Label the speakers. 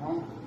Speaker 1: Huh?